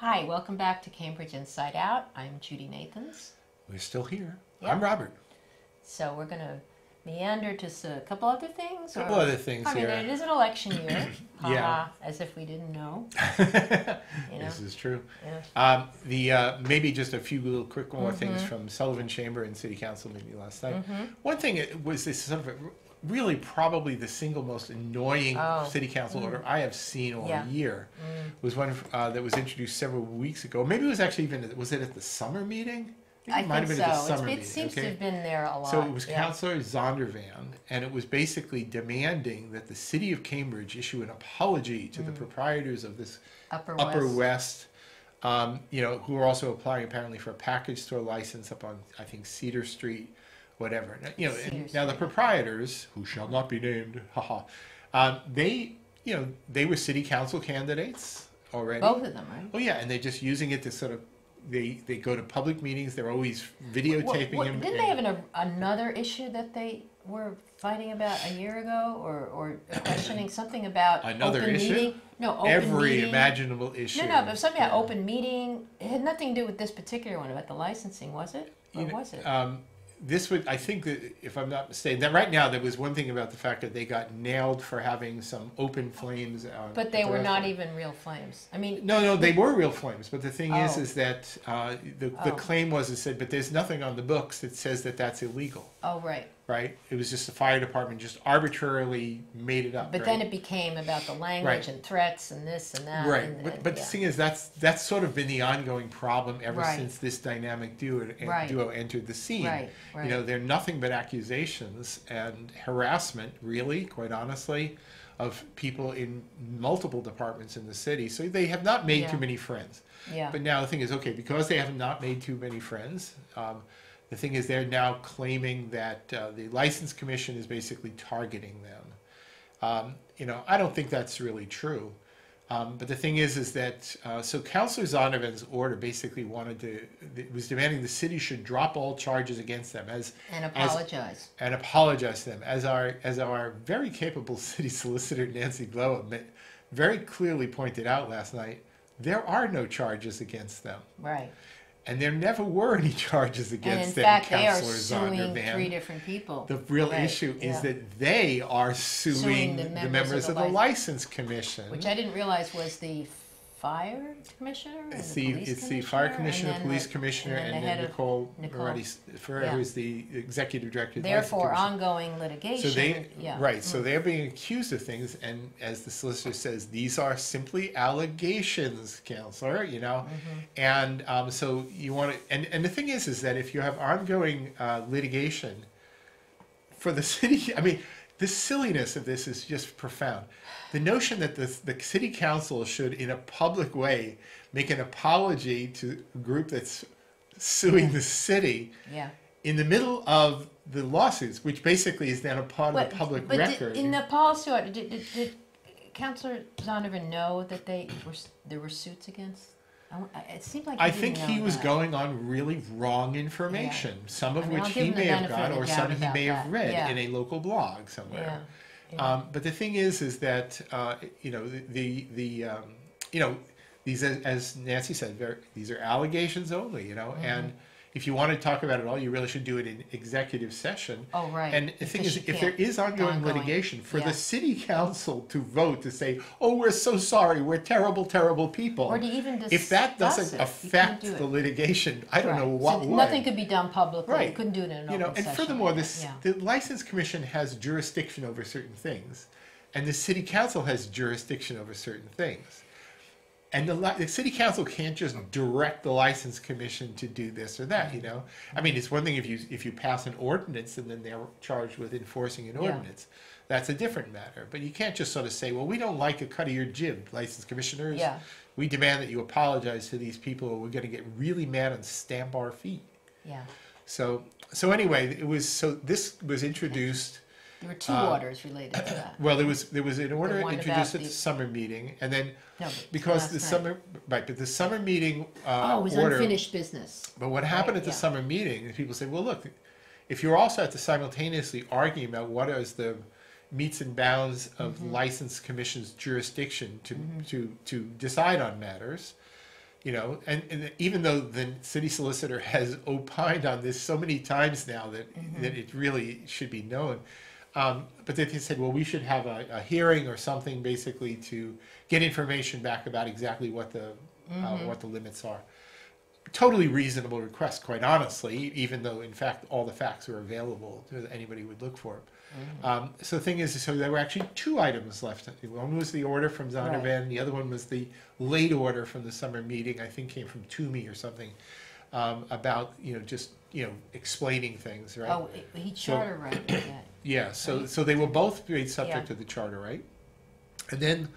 Hi, welcome back to Cambridge Inside Out. I'm Judy Nathans. We're still here. Yeah. I'm Robert. So we're going to meander to a couple other things. Couple or- other things I mean, here. it is an election year. Yeah. Haha, As if we didn't know. You know? This is true. Yeah. Um, the uh, maybe just a few little quick more things Mm-hmm. from Sullivan Chamber and City Council maybe last night. One thing it was this sort of a, really probably the single most annoying Oh. City Council order I have seen all Yeah. Mm. year was one uh, that was introduced several weeks ago. Maybe it was actually even was it at the summer meeting? I it might think have been at the summer it meeting. seems to okay? have been there a lot. So it was yeah. Councillor Zondervan, and it was basically demanding that the city of Cambridge issue an apology to the proprietors of this Upper, Upper West. West, um, you know, who are also applying apparently for a package store license up on, I think, Cedar Street, whatever. Now, You know, now the proprietors, who shall not be named, haha, um, they, you know, they were city council candidates already. Both of them, right? Oh yeah, and they're just using it to sort of, they, they go to public meetings, they're always videotaping What- what- him. didn't and- they have an, another issue that they were fighting about a year ago, or, or questioning something about Another open issue? meeting? No, open every meeting. imaginable issue. No, no, but something about Yeah. open meeting. It had nothing to do with this particular one about the licensing, was it? Or You was it? Um, this would, I think that if I'm not mistaken, that right now there was one thing about the fact that they got nailed for having some open flames. On, but they the were not restaurant. even real flames. I mean, No, no, they were real flames. But the thing is, Oh. is that uh, the the Oh. claim was it said, but there's nothing on the books that says that that's illegal, oh right. Right? It was just the fire department just arbitrarily made it up. But right? then it became about the language Right. and threats and this and that. Right, and- but, and- but the yeah. thing is, that's that's sort of been the ongoing problem ever Right. since this dynamic duo, Right. duo entered the scene. Right, right. You know, they're nothing but accusations and harassment, really, quite honestly, of people in multiple departments in the city. So they have not made Yeah. too many friends. yeah. But now the thing is, okay, because they have not made too many friends, um, the thing is they're now claiming that uh, the license commission is basically targeting them. Um, you know, I don't think that's really true. Um, but the thing is, is that uh, so Councillor Zondervan's order basically wanted to was demanding the city should drop all charges against them as and as- apologize. and apologize to them. As our as our very capable city solicitor Nancy admit- very clearly pointed out last night, there are no charges against them, right. And there never were any charges against in them. fact, they are Councillor suing Zondervan. three different people. The real Right, issue is yeah. that they are suing, Suing the the, members members of of the the, license commission. Which I didn't realize was the fire commissioner and It's the police it's the fire and commissioner, then police the- commissioner, and then and the then head of- Nicole Nicole. Murati Ferrer, Yeah. who's the executive director of the Therefore, commission. ongoing litigation. So they, yeah. Mm. right, so they're being accused of things, and as the solicitor says, these are simply allegations, counselor, you know? Mm-hmm. And um, so you want to, and, and the thing is, is that if you have ongoing uh, litigation for the city, I mean, the silliness of this is just profound. The notion that the, the city council should, in a public way, make an apology to a group that's suing the city Yeah. in the middle of the lawsuits, which basically is then a part of the public but did- record. in the policy, did, did, did Councilor Zondervan know that they were there were suits against? I w- I- It seemed like I think he was that. going on really wrong information, some of I mean, which he may have got, or some he may have read Yeah. in a local blog somewhere. Yeah. yeah. Um, but the thing is, is that uh, you know the the, the um, you know these as, as Nancy said, these are allegations only. You know, Mm-hmm. and if you want to talk about it all, you really should do it in executive session. Oh, right. And the thing is, if there is ongoing, ongoing, litigation, for yeah. the city council to vote to say, "Oh, we're so sorry, we're terrible, terrible people," Or to even if that doesn't it, affect do the litigation, I don't Right. know what th- would. Nothing could be done publicly. You Right. couldn't do it in an you know, and session. furthermore, this that, the license commission has jurisdiction over certain things, and the city council has jurisdiction over certain things. And the, the city council can't just direct the license commission to do this or that. You know, I mean, it's one thing if you if you pass an ordinance and then they're charged with enforcing an Yeah. ordinance. That's a different matter. But you can't just sort of say, well, we don't like a cut of your jib, license commissioners. Yeah. We demand that you apologize to these people, or we're going to get really mad and stamp our feet. Yeah. yeah. So so anyway, it was so this was introduced. There were two orders related to that. Well, there was there was an order one introduced about at the the- summer meeting, and then No, but because last the night. summer right, but the summer meeting uh, Oh, it was order. unfinished business. But what happened Right, at the yeah. summer meeting is people said, well, look, if you're also at the simultaneously arguing about what is the metes and bounds of Mm-hmm. license commission's jurisdiction to to to decide on matters, you know, and, and even though the city solicitor has opined on this so many times now that, that it really should be known. Um, but they said, well, we should have a, a hearing or something basically to get information back about exactly what the, uh, what the limits are. Totally reasonable request, quite honestly, even though in fact all the facts are available to anybody would look for them. Um, so the thing is, so there were actually two items left. One was the order from Zondervan, the other one was the late order from the summer meeting, I think came from Toomey or something, um, about, you know, just, you know, explaining things, right? Oh, he charter right, yeah. Yeah, so, so they were both made subject to the charter, right? And then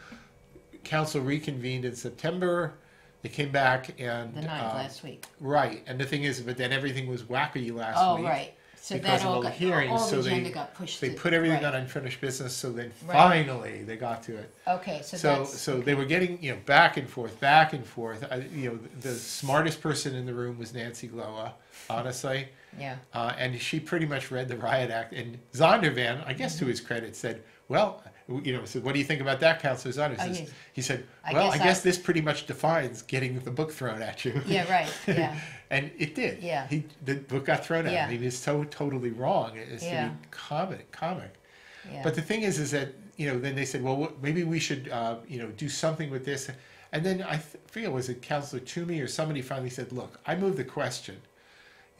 council reconvened in September, they came back and. The ninth, um, last week. Right, and the thing is, but then everything was wacky last Oh, week. right. So because that of all all the got, hearings, all the so they- agenda got pushed. They to- put everything right. on unfinished business, so then Right. finally they got to it. Okay, so So, that's. so they were getting, you know, back and forth, back and forth. I, you know, the smartest person in the room was Nancy Glowa, honestly. Yeah, Uh, and she pretty much read the riot act. And Zondervan, I guess to his credit, said, "Well, you know, said, what do you think about that, Councilor Zonder?" Oh, Says- yes. He said, I "Well, guess I guess I- this pretty much defines getting the book thrown at you." yeah, right, yeah, and it did. Yeah. He the book got thrown at Yeah. him. He was so totally wrong. It's Yeah. to be comic, comic. yeah. But the thing is, is that you know, then they said, well, maybe we should, uh, you know, do something with this. And then I feel was it Councilor Toomey or somebody finally said, look, I move the question.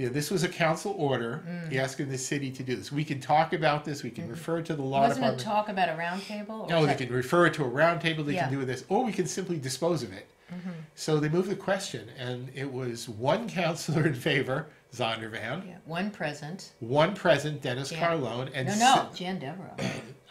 You know, this was a council order Mm. asking the city to do this. We can talk about this. We can refer to the law Wasn't it department. talk about a roundtable? or No, they can refer it to a roundtable. They Yeah. can do this, or we can simply dispose of it. So they moved the question, and it was one councilor in favor, Zondervan, Yeah, One present. one present, Dennis Yeah. Carlone, and No, no, Jan Devereux.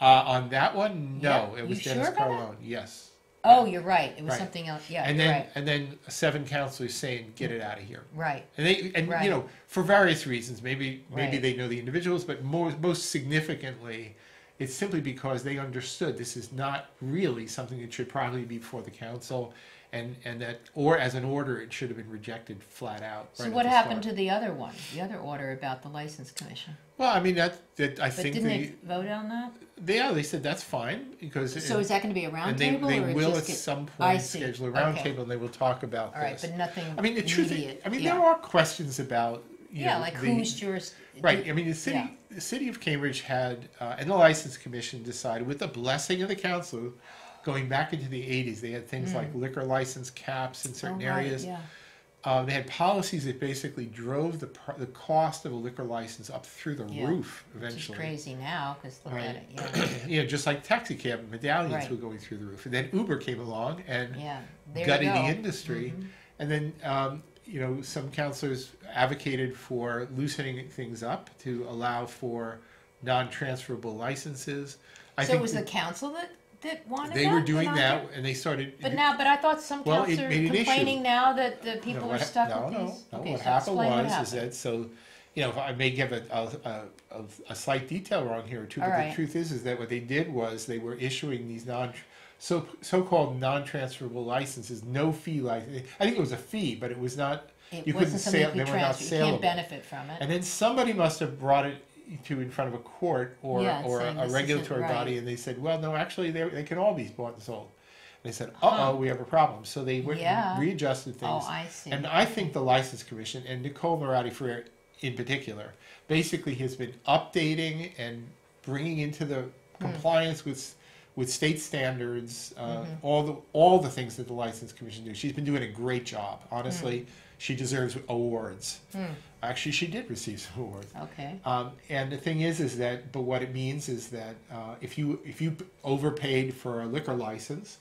uh, on that one, no, Yeah, it was you Dennis sure? Carlone. Yes. Oh, you're right. It was Right. something else. Yeah, and you're then right. and then seven councilors saying get it out of here Right. and they and Right. you know for various reasons maybe maybe Right. they know the individuals but more, most significantly it's simply because they understood this is not really something that should probably be before the council and and that or as an order it should have been rejected flat out So right at what the happened start. to the other one? The other order about the license commission? Well i mean that that i But think didn't they, they vote on that? they yeah they said that's fine because So is that gonna be a and they, roundtable they or it will at just get? some I point see. schedule a Okay. roundtable and they will talk about All right, this but nothing I mean, the truth. immediate. Is, I mean, yeah. there are questions about. You Yeah, know, like the, who's juris. Right. I mean, the city, Yeah. the city of Cambridge had, uh, and the license commission decided, with the blessing of the council, going back into the '80s, they had things like liquor license caps in. Oh, certain areas. Yeah, Uh, they had policies that basically drove the pr- the cost of a liquor license up through the Yeah. roof which is eventually. crazy now, cause look Right. at it, yeah, you know, just like taxi cab medallions Right. were going through the roof, and then Uber came along and yeah. Gutted the industry. Mhm. And then, um, you know, some councilors advocated for loosening things up to allow for non-transferable licenses. I So it think was the council that, that wanted they were doing non- that, and they started. But now, but I thought some Well, it are made an issue. complaining now that the people No, are what stuck no, with no, these. No, Okay, what so happened explain what was, is happened. that, so, you know, if I may give a, a, a, a- slight detail wrong here too, All but the right. truth is, is that what they did was they were issuing these non, so, so-called non-transferable licenses, no fee license. I think it was a fee, but it was not, It you couldn't wasn't something you they could were not transfer, you saleable. can't benefit from it. And then somebody must have brought it to in front of a court or, Yeah, or a regulatory isn't body, and they said, well, no, actually, they, they can all be bought and sold. And they said, uh-oh, we have a problem. So they went Yeah. and readjusted things. Oh, I see. And I think the License Commission, and Nicole Murati Ferrer in particular, basically has been updating and bringing into the Hmm. compliance with, with state standards, uh, Mm-hmm. all the, all the things that the License Commission do. She's been doing a great job, honestly. Hmm. She deserves awards. Actually, she did receive some awards. Okay, Um, and the thing is, is that, but what it means is that uh, if you if you overpaid for a liquor license,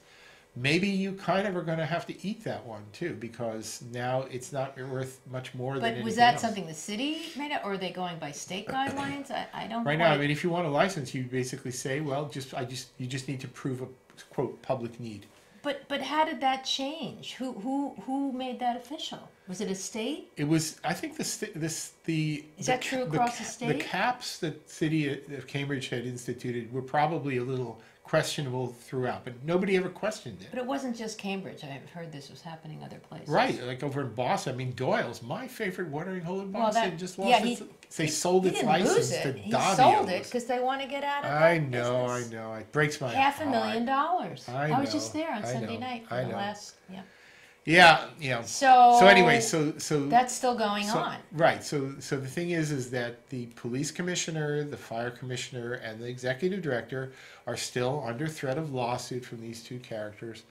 maybe you kind of are going to have to eat that one too, because now it's not worth much more than but was that else. something the city made up, or are they going by state guidelines? I, I don't Right now, I mean, if you want a license, you basically say, well, just I just you just need to prove a quote public need. But, but how did that change? Who, who, who made that official? Was it a state? It was, I think, the this the Is the that true across the ca- state? The caps that city of Cambridge had instituted were probably a little questionable throughout, but nobody ever questioned it. But it wasn't just Cambridge. I've heard this was happening other places. Right, like over in Boston. I mean, Doyle's my favorite watering hole in Well, Boston. that- just yeah, lost he- its. They He- sold he its didn't license lose it. to He Davio's. sold it because they want to get out of I that know, I know. It breaks my Half a million dollars. I I, was just there on I Sunday know, night for I the know. last, yeah. Yeah, yeah. So. So anyway, so so That's still going so- on. Right. So so the thing is, is that the police commissioner, the fire commissioner, and the executive director are still under threat of lawsuit from these two characters.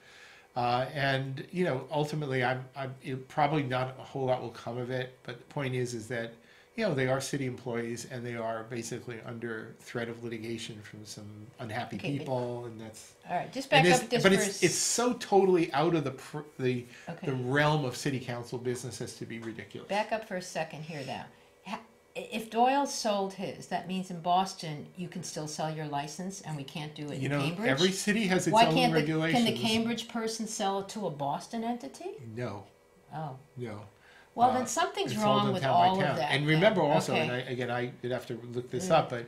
Uh, and you know, ultimately, I'm, I'm it, probably not a whole lot will come of it. But the point is, is that you know they are city employees and they are basically under threat of litigation from some unhappy Okay, but- people, and that's All right, just back and up it's, just but for. it's s- it's so totally out of the pr- the Okay. the realm of city council business as to be ridiculous. Back up for a second here now. Ha- If Doyle sold his, that means in Boston, you can still sell your license and we can't do it You in know, Cambridge? every city has its Why own can't the, regulations. can the Cambridge person sell it to a Boston entity? No, Oh, no. Well, Uh, then something's It's wrong done with all of town. that. And then. remember also, Okay. and I, again, I did have to look this Mm. up, but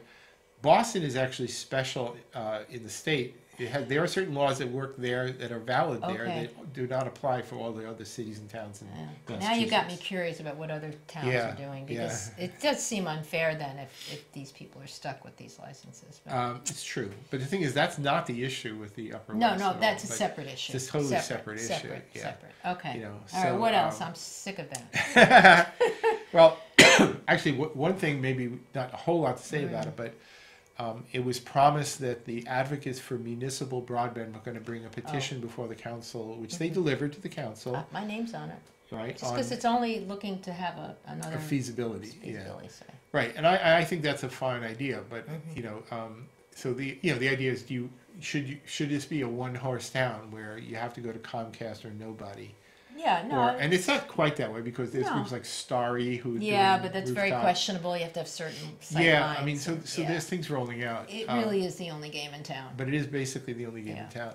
Boston is actually special uh, in the state. It has, there are certain laws that work there that are valid there Okay. that do not apply for all the other cities and towns in Yeah. Now you got me Massachusetts. curious about what other towns Yeah, are doing, because it does seem unfair then if, if these people are stuck with these licenses. but- Um, it's true, but the thing is, that's not the issue with the Upper No, West. no, all, that's a but- separate issue. it's a totally separate issue, Separate, yeah. separate, okay. You know, All right, so, what else? um, I'm sick of that. well, actually, w- one thing, maybe not a whole lot to say about it, but um, it was promised that the advocates for municipal broadband were going to bring a petition before the council, which they delivered to the council, Oh. Uh, My name's on it, right? just on because it's only looking to have a, a another feasibility, yeah. feasibility study. Right, and I, I think that's a fine idea, but Mm-hmm. you know, um, so the you know the idea is do you should you should this be a one horse town where you have to go to Comcast or nobody? Yeah, no, or, and it's not quite that way because there's No. groups like Starry who yeah, but that's very questionable, you have to have certain Yeah, I mean, so so yeah. there's things rolling out. It um, really is the only game in town. but it is basically the only game Yeah. in town.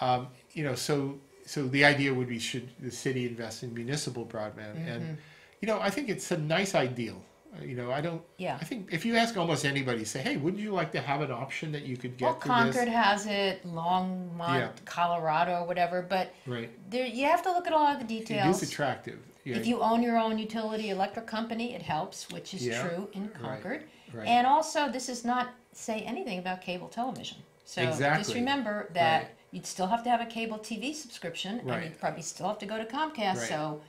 Um, you know, so so the idea would be should the city invest in municipal broadband? Mm-hmm. And you know, I think it's a nice ideal. You know, I don't. Yeah. I think if you ask almost anybody, say, hey, wouldn't you like to have an option that you could get Well, Concord this? has it, Longmont, Yeah. Colorado, whatever, but Right. there, you have to look at all of the details. is attractive. Yeah. If you own your own utility electric company, it helps, which is Yeah, true in Concord. right. And also, this does not say anything about cable television. So just remember that Right. you'd still have to have a cable TV subscription, and you'd probably still have to go to Comcast. Right. So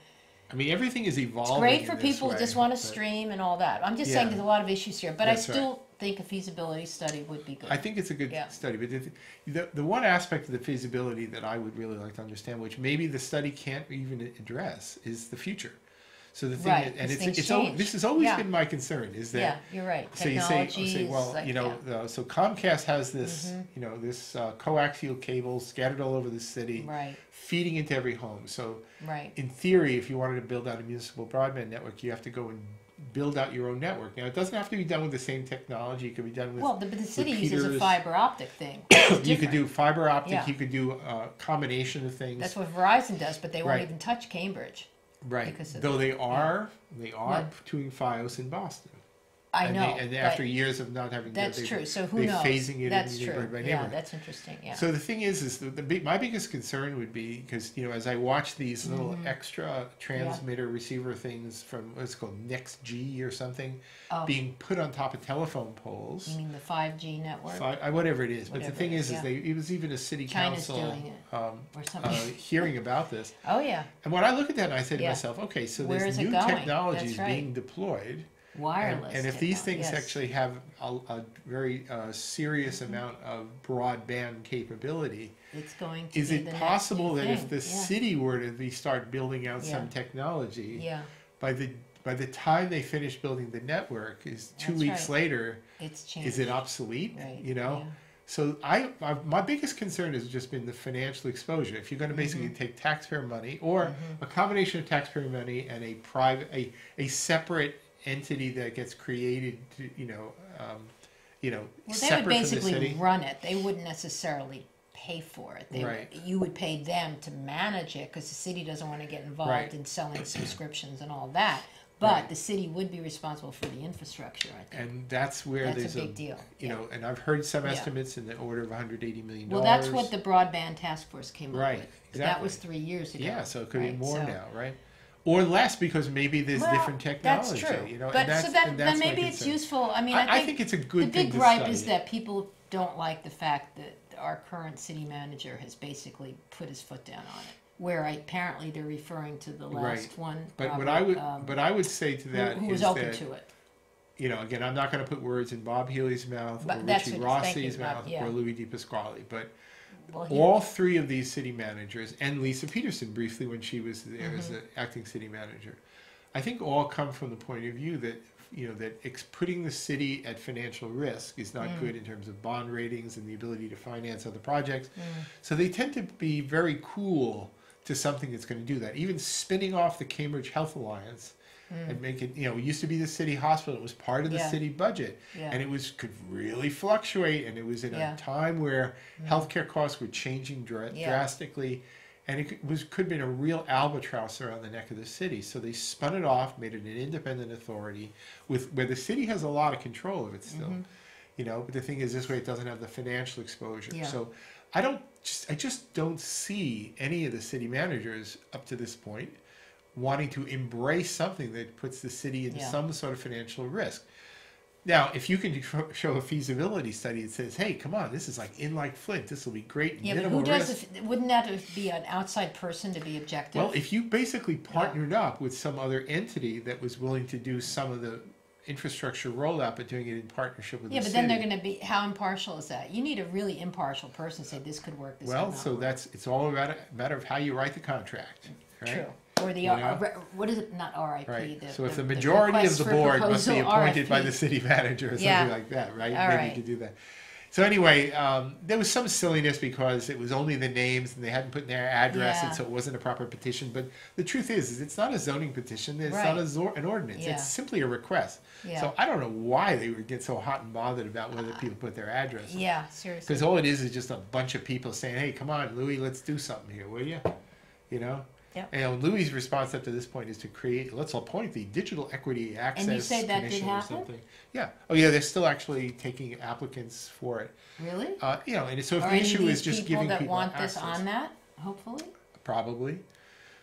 I mean, everything is evolving. it's great for people who just want to stream and all that. I'm just saying there's a lot of issues here, but I That's right. still think a feasibility study would be good. I think it's a good Yeah. study, but the, the the one aspect of the feasibility that I would really like to understand, which maybe the study can't even address, is the future. So the thing, Right, is- and 'cause it's things it's al- change. this has always Yeah. been my concern is that yeah, you're right. so you say, you say is well like, you know uh, so Comcast has this Mm-hmm. you know this uh, coaxial cable scattered all over the city, right, feeding into every home. So right. in theory, if you wanted to build out a municipal broadband network, you have to go and build out your own network. Now it doesn't have to be done with the same technology. It could be done with Well, the, but the city uses a repeaters. fiber optic thing. you could do fiber optic. Yeah. You could do a combination of things. That's what Verizon does, but they won't Right. even touch Cambridge. Right. because Though they are, they are doing FiOS in Boston. I and know. They, and but after years of not having, that's true. So who knows? phasing it that's in true. neighborhood by yeah, neighborhood. that's interesting. Yeah. So the thing is, is the, the big, my biggest concern would be because you know as I watch these little Mm-hmm. extra transmitter receiver things from what's called Next G or something oh, being put on top of telephone poles. you mean the five G network Fi- uh, whatever it is, but the Whatever thing it is, is, is yeah. they it was even a city China's council doing it. um, or uh, something? hearing about this, oh yeah, and when I look at that, and I say to Yeah. myself, okay, so Where there's is it new going? technologies That's right. being deployed, and, wireless. and if these things yes. actually have a, a very uh, serious Mm-hmm. amount of broadband capability, it's going to is it possible that if the yeah. city were to be start building out some technology, yeah, by the by the time they finish building the network, is two That's weeks right. later, it's changed. is it obsolete? Right. You know. yeah. So I, I, my biggest concern has just been the financial exposure. If you're going to basically Mm-hmm. take taxpayer money or a combination of taxpayer money and a private, a, a separate entity that gets created, to, you know, um, you know, Well, they would basically run it. They wouldn't necessarily pay for it. They, Right. You would pay them to manage it because the city doesn't want to get involved Right. in selling subscriptions and all that. But Right. the city would be responsible for the infrastructure. I think. And that's where That's a there's big deal, You yeah. know, and I've heard some Yeah. estimates in the order of 180 million Well, that's what the broadband task force came Right, up with. But that was three years ago. Yeah, so it could be more So- now, right? Or less because maybe there's Well, different technology. That's true. You know, but and that's, so that, and then maybe it's useful. I mean, I, I think, I think it's a good the big to gripe is that people don't like the fact that our current city manager has basically put his foot down on it. where I, apparently they're referring to the Right. last one. But what I would, um, but I would say to who- that Who was is open that, to it. you know, again, I'm not gonna put words in Bob Healy's mouth or But that's Richie Rossi's mouth yeah. or Louis DiPasquale, but Well, all three of these city managers and Lisa Peterson briefly when she was there as Mm-hmm. the acting city manager, I think all come from the point of view that you know that ex- putting the city at financial risk is not Mm. good in terms of bond ratings and the ability to finance other projects. Mm. So they tend to be very cool to something that's going to do that. Even spinning off the Cambridge Health Alliance and make it, you know, it used to be the city hospital. It was part of the Mm. Yeah. city budget, Yeah. and it was could really fluctuate. And it was in Yeah. a time where healthcare costs were changing Yeah. drastically, and it was could have been a real albatross around the neck of the city. So they spun it off, made it an independent authority with where the city has a lot of control of it still. Mm-hmm. You know, but the thing is, this way it doesn't have the financial exposure. So I don't just I just don't see any of the city managers up to this point wanting to embrace something that puts the city into Yeah. some sort of financial risk. Now, if you can show a feasibility study that says, "Hey, come on, this is like in like Flint. This will be great, Yeah, but who does, risk." the- wouldn't that be an outside person to be objective? Well, if you basically partnered up with some other entity that was willing to do some of the infrastructure rollout, but doing it in partnership with Yeah, the but city. then they're gonna be, how impartial is that? You need a really impartial person to say this could work, this well, so work. that's it's all about a matter of how you write the contract, right? True. Or the, R- what is it, not RIP? Right. the- So if the majority of request the for board must be proposal appointed by RFP. the city manager or something Yeah. like that, right? All Maybe right. you could do that. So anyway, um, there was some silliness because it was only the names and they hadn't put in their address, Yeah. and so it wasn't a proper petition. But the truth is, is it's not a zoning petition. It's not Right. a zor- an ordinance. Yeah. It's simply a request. Yeah. So I don't know why they would get so hot and bothered about whether people put their address. Yeah, seriously. Because all it is is just a bunch of people saying, "Hey, come on, Louis, let's do something here, will you?" You know. Yep. And Louis' response up to this point is to create. Let's appoint the Digital Equity Access say that did Commission or happen? something. Yeah. Oh, yeah. They're still actually taking applicants for it. Really? Uh, you know, and so if Are the any of issue is these just people giving that people want this access, on that, hopefully? probably.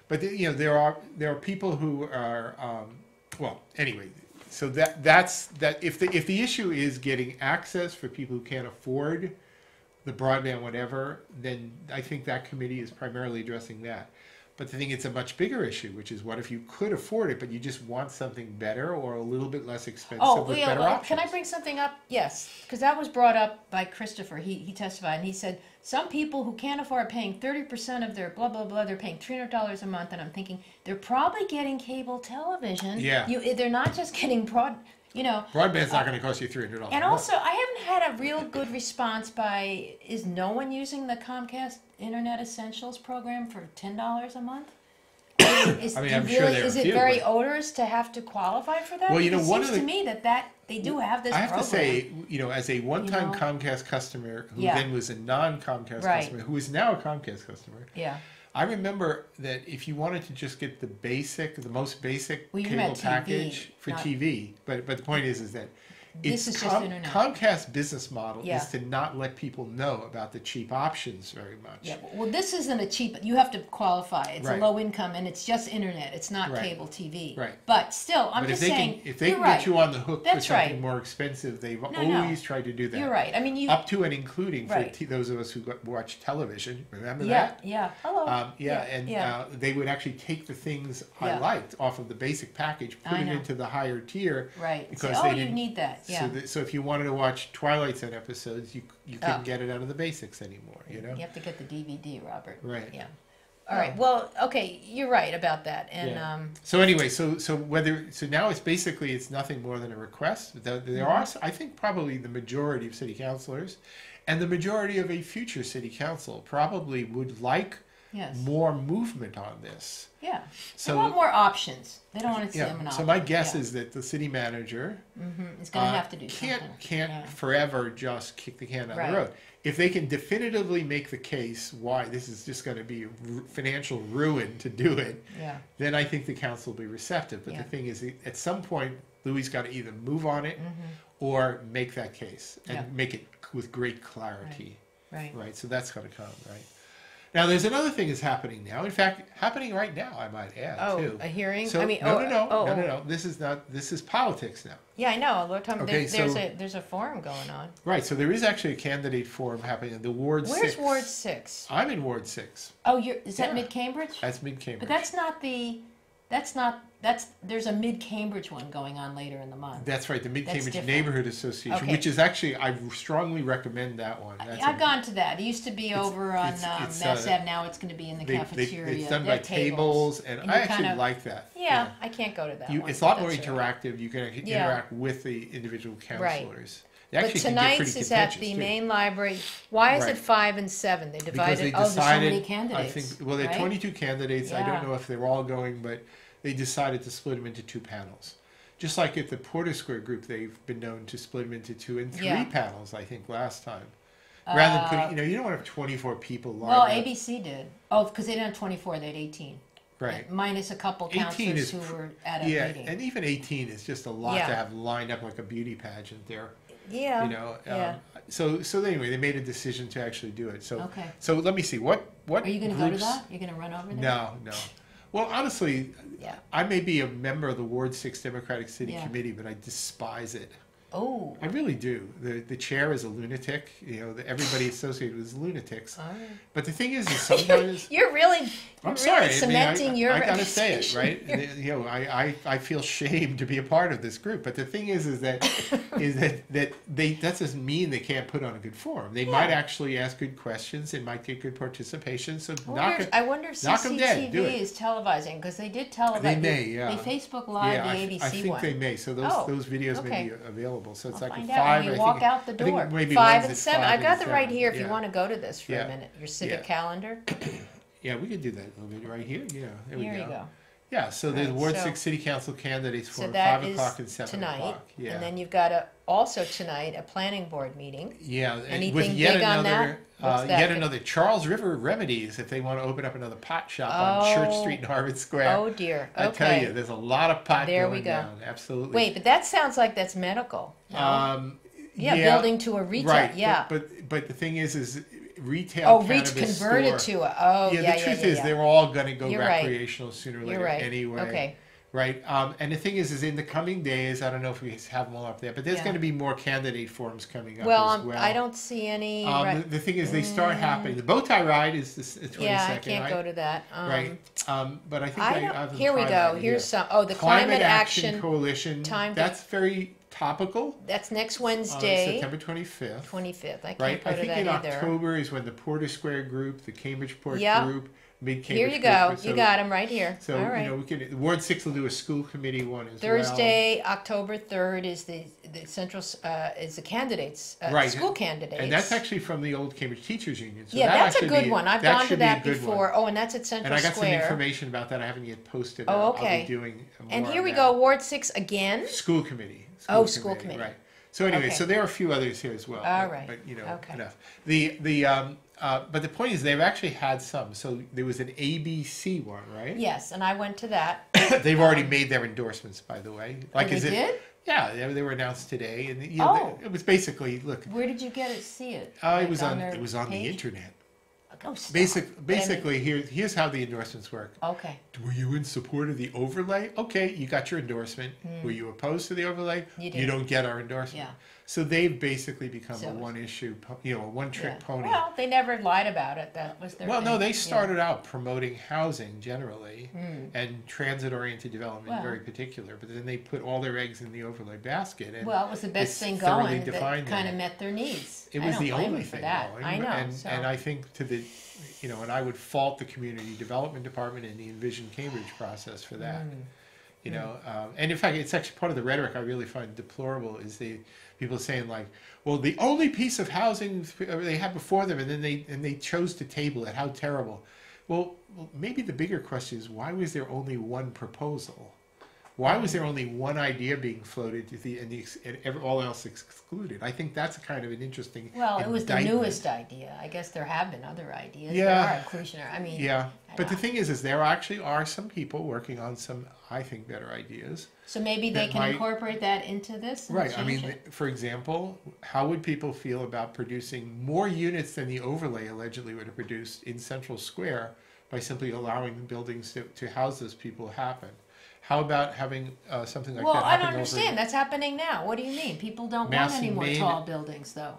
But the, you know, there are there are people who are um, well. Anyway, so that that's that. If the if the issue is getting access for people who can't afford the broadband, whatever, then I think that committee is primarily addressing that. But the thing, it's a much bigger issue, which is what if you could afford it, but you just want something better or a little bit less expensive Oh, with yeah, better well, options. can I bring something up? Yes, because that was brought up by Christopher. He, he testified and he said, some people who can't afford paying 30% of their blah, blah, blah, they're paying $300 a month. And I'm thinking, they're probably getting cable television. Yeah. You, eh, they're not just getting broad, you know. Broadband's not uh, going to cost you three hundred dollars. And also, I haven't had a real good response by, is no one using the Comcast Internet Essentials program for $10 a month? Is, I mean, I'm sure really, is it very but- odorous to have to qualify for that? Well, you know, it one seems of to me that that they do have this I have program. to say, you know, as a one-time know? Comcast customer who Yeah. then was a non-Comcast Right. customer, who is now a Comcast customer, yeah, I remember that if you wanted to just get the basic, the most basic Well, cable TV, package for not- TV, but but the point is, is that This it's is just internet. Comcast business model Yeah. is to not let people know about the cheap options very much. yeah. Well, this isn't a cheap. You have to qualify. It's Right. a low income, and it's just internet. It's not Right. cable TV. Right. But still, I'm but if just they saying. can, if they can right. get you on the hook for something right. more expensive, they've no. always tried to do that. You're right. I mean, you. Up to and including for t- those of us who watch television. Remember yeah, that? yeah. Hello. Um, yeah, and yeah. Uh, they would actually take the things I liked off of the basic package, put it into the higher tier. right. because Say, oh, you need that. Yeah. So, that, so if you wanted to watch Twilight Zone episodes, you you couldn't Oh. get it out of the basics anymore. You know. You have to get the DVD, Robert. Right. Yeah. All right. Well, okay, you're right about that. And Yeah. um, So anyway, so so whether so now it's basically it's nothing more than a request. There, there Mm-hmm. are I think probably the majority of city councilors, and the majority of a future city council probably would like yes. more movement on this. Yeah. So- they want more options. They don't want to see a Yeah. monopoly. So my guess yeah. is that the city manager mm-hmm. It's going to uh, have to do can't something. can't Yeah. forever just kick the can down Right. the road. If they can definitively make the case why this is just going to be financial ruin to do it, Yeah. then I think the council will be receptive. But the thing is, at some point, Louis got to either move on it or make that case and Mm-hmm. Make it with great clarity, Right. right? So that's going to come, right? Now, there's another thing that's happening now. In fact, happening right now, I might add Oh, too. a hearing? So I mean, no, oh, no, no, oh, no, no, oh. no. This is not. This is politics now. Yeah, I know. We're talking, Okay, there's, there's a, there's a forum going on. Right. So there is actually a candidate forum happening in the Ward Where's Six. Ward six? I'm in Ward Six. Oh, you're, is that Yeah. mid Cambridge? That's mid Cambridge. But that's not the, that's not, that's, there's a mid Cambridge one going on later in the month. That's right, the Mid That's Cambridge different. Neighborhood Association, Okay. which is actually I strongly recommend that one. That's I've a- gone to that. It used to be over on it's- um, it's, Mass uh, Ave. Now it's going to be in the they- they- cafeteria. It's done They by have tables, and, And I you actually kinda- like that. Yeah, I can't go to that You, one. it's a lot but more that's all right. interactive. You can Yeah. interact with the individual counselors. They But actually can get tonight's pretty is at contentious, the too. main library. Why is Right. it five and seven? They because divided. they oh, there's so many decided. candidates. I think well, there are right? 22 candidates. I Yeah. don't know if they're all going, but they decided to split them into two panels. Just like at the Porter Square group, they've been known to split them into two and three Yeah. panels. I think last time, rather than Uh, putting, you know, you don't want to have 24 people lined Well, up. ABC did. Oh, because they didn't have 24, they had 18. right. Minus a couple 18 counselors is who pr- were at a Yeah, meeting. and even 18 is just a lot Yeah. to have lined up like a beauty pageant there. Yeah. You know. yeah. Um, so so anyway, they made a decision to actually do it. So Okay. so let me see what what Are you going to go to that? You're going to run over there? No, no. Well, honestly, Yeah. I may be a member of the Ward Six Democratic City Yeah. Committee, but I despise it. Oh. I really do. The the chair is a lunatic. You know, the, everybody associated with lunatics. right. But the thing is, is sometimes You're really, you're I'm really sorry. cementing I mean, I, your I gotta say it, right? you know, I, I, I feel shame to be a part of this group. But the thing is, is that is that that they that doesn't mean they can't put on a good forum. They might actually ask good questions. They might get good participation. So I knock wonder, it. I wonder if knock 'em dead, do CCTV is televising because they did televise. They may, yeah. They Facebook Live yeah, the I, ABC I think one. they may. So those Oh, those videos may be available. So it's I'll like find five. you I walk think, out the I think door. maybe Five one's and at seven. five I've got and the right seven. here if you Yeah. to go to this for Yeah. a minute. Your civic Yeah. calendar. Yeah, we could do that a little bit right here. Yeah, there Here we you go. Yeah, so there's Right, Ward so- Six City Council candidates for So that five is o'clock and seven tonight, o'clock. Yeah. and then you've got a also tonight a planning board meeting. Yeah, and with Anything yet big on another, that? What's uh, that yet another Charles River Remedies. If they want to open up another pot shop on Church Oh. Street in Harvard Square, Oh dear. I tell you, there's a lot of pot There going we go. down. Absolutely. Wait, but that sounds like that's medical. No? Um, yeah, building to a retail. Right. but- yeah. But, but the thing is, is retail. oh, reach converted store, to a. Oh, yeah, yeah, the yeah, truth yeah, is yeah. they're all going to go You're right. recreational sooner or later right. anyway. Okay. Right. Um, and the thing is, is in the coming days, I don't know if we have them all up there, but there's going to be more candidate forums coming up Well, as um, well. I don't see any. Um, right- the, the thing is, they start happening. The bow tie ride is the s- the 22nd, yeah, I can't right? go to that. Um, right. Um, but I think I I, them here we go. Here's here. some. Oh, the Climate, climate, Action, action. Coalition. time that's very topical. That's next Uh, Wednesday, September 25th. twenty fifth. I can't Right. go I think that in either. October is when the Porter Square group, the Cambridgeport Yeah. group, Mid Cambridge. Here you group, go. so- you got them right here. So All right. you know we can. Ward Six will do a school committee one as well. Thursday, October third is the the central uh, is the candidates uh, Right, school candidates. And that's actually from the old Cambridge Teachers Union. So yeah, that that's a good be- one. I've gone to should be that one. before. Oh, and that's at Central Square. And I got Square. some information about that. I haven't yet posted. Oh, Uh, I'll okay. be doing and here we that. go, Ward Six again. School committee. Oh, school committee. Right. So anyway, Okay. so there are a few others here as well. All but, right. But you know, Okay. enough. The the um uh but the point is they've actually had some. So there was an ABC one, right? Yes, and I went to that. They've already made their endorsements, by the way. Like, oh, they is it? did? Yeah, they, they were announced today, and you know, Oh. it was basically look. Where did you get it? See it? Uh, Like it was on, their it was on the internet. Oh. Basic, basically, here, here's how the endorsements work. Okay. Were you in support of the overlay? Okay, you got your endorsement. Were you opposed to the overlay? Hmm. You don't get our endorsement. Yeah. So they've basically become So- a one-issue, po- you know, a one-trick Yeah. pony. Well, they never lied about it. That was their. Well, no, thing. they Yeah. started out promoting housing generally Mm. and transit-oriented development Well. very particular, but then they put all their eggs in the overlay basket. And Well, it was the best it's thing thoroughly going that defined kind of met their needs. It I was don't the blame only them for thing that. going, I know. and so. and I think to the, you know, and I would fault the community development department and the Envision Cambridge process for that. Mm. You know, um, and in fact, it's actually part of the rhetoric I really find deplorable is the people saying like, well, the only piece of housing uh, they had before them, and then they and they chose to table it. How terrible! Well, well, maybe the bigger question is why was there only one proposal? Why was there only one idea being floated to the and, the, and ever, all else excluded? I think that's kind of an interesting. Well, it was the newest idea. I guess there have been other ideas. Yeah. There are inclusionary. I mean, Yeah, But the thing is, is there actually are some people working on some, I think, better ideas. So maybe they can might- incorporate that into this Right, I mean, it? for example, how would people feel about producing more units than the overlay allegedly would have produced in Central Square by simply allowing the buildings to, to house those people happen? How about having, uh, something like that? Well, that I don't over? understand, that's happening now, what do you mean? People don't want Massey, any more Maine- tall buildings, though.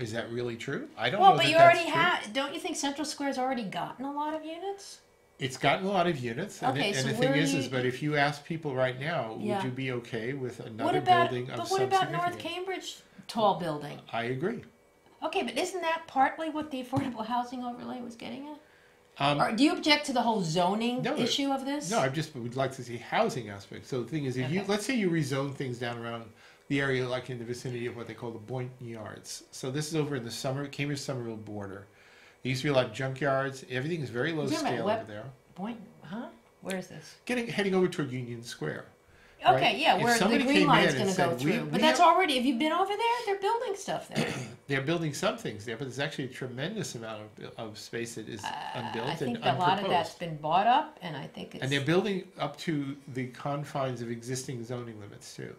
Is that really true? I don't Well, know but that you that's already true. have, don't you think Central Square's already gotten a lot of units? It's gotten a lot of units, and, Okay, it, so and the thing where is, do is you- but if you ask people right now, Yeah. would you be okay with What another about, building of but some what about North significance? Cambridge tall building? I agree. Okay, but isn't that partly what the affordable housing overlay was getting at? Um, Or do you object to the whole zoning No, issue of this? No, I just would like to see housing aspects. So the thing is, if you let's say you rezone things down around the area, like in the vicinity of what they call the Boynton Yards. So this is over in the summer Cambridge Somerville border. There used to be a lot of junkyards. Everything is very low You're scale over there. Boynton, huh? Where is this? Getting heading over toward Union Square. Okay, Right? yeah, If where the somebody green came line's in and gonna go said, "We- through. we But that's have- already, have you been over there? They're building stuff there. They're building some things there, but there's actually a tremendous amount of, of space that is unbuilt Uh, I and think a lot of unproposed. that's been bought up, and I think And they're building up to the confines of existing zoning limits too.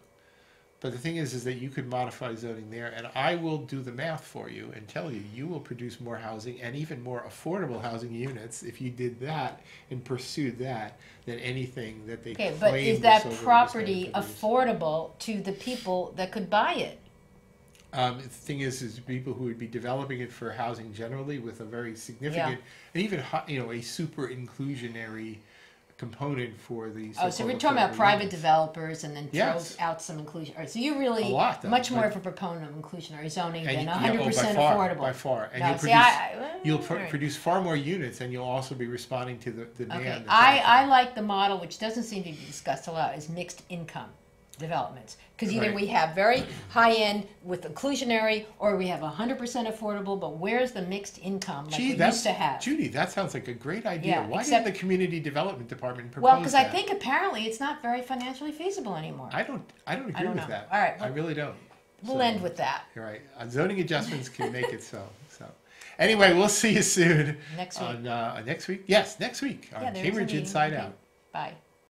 But the thing is, is that you could modify zoning there, and I will do the math for you and tell you, you will produce more housing and even more affordable housing units if you did that and pursued that than anything that they okay, but is that property affordable to the people that could buy it? Um, the thing is, is people who would be developing it for housing generally with a very significant and even you know a super inclusionary component for the. Oh, so we're talking about private units. developers and then throw Yes. out some inclusion, all right, so you're really lot, though, much more of a proponent of inclusionary zoning And than you- yeah, hundred oh, by percent far, affordable. By far, and No, you'll see, produce, I- I- you'll pr- right. produce far more units, and you'll also be responding to the demand. Okay, I, I like the model, which doesn't seem to be discussed a lot, is mixed income developments. Because either Right. we have very high end with inclusionary, or we have hundred percent affordable, but where's the mixed income like Gee, we that's used to have? Judy. That sounds like a great idea. Yeah, Why except- didn't the community development department propose Well, because I that? think apparently it's not very financially feasible anymore. I don't. I don't agree don't with know. that. All right, I well, really don't. We'll So, end with that You're right. Uh, zoning adjustments can make it so. So, anyway, we'll see you soon next week. on uh, next week. Yes, next week on Yeah, there is a Cambridge meeting. Inside Okay. Out. Bye.